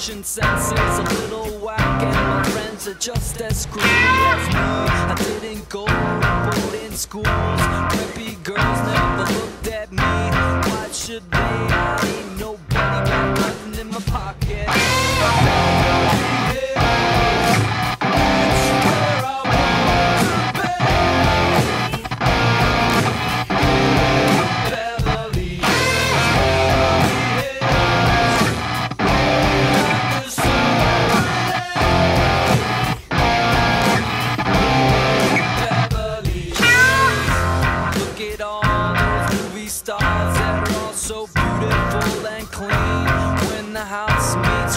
fashion sense is a little whack, and my friends are just as screwy as me. I didn't go to boarding schools. Preppy girls never looked at me. Why should they? I ain't nobody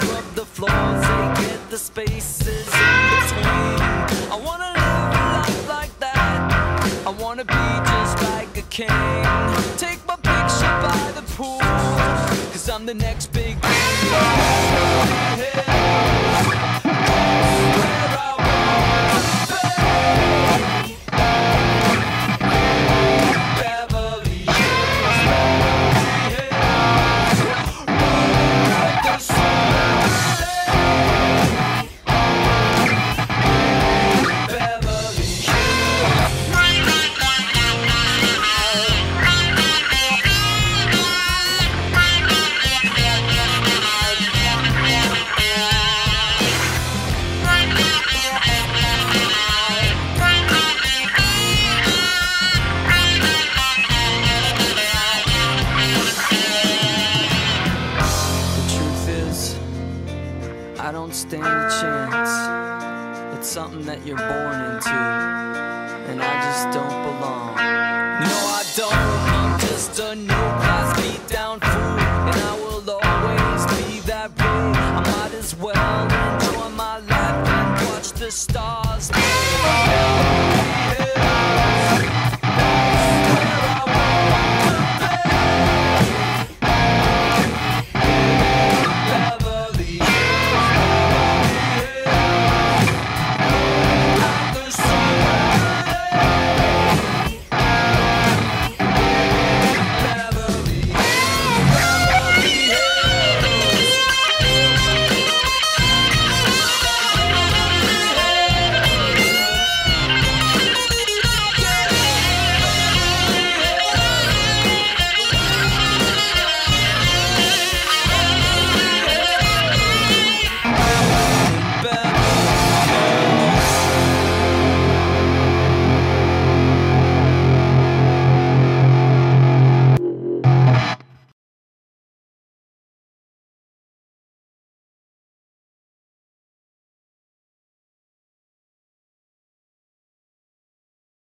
meets the floors, they get the spaces in between. I wanna live a life like that. I wanna be just like a king. Take my picture by the pool, cause I'm the next big thing. Beverly I don't stand a chance. It's something that you're born into, and I just don't belong. No, I don't. I'm just a new class beat down fool, and I will always be that way. I might as well enjoy my life and watch the stars.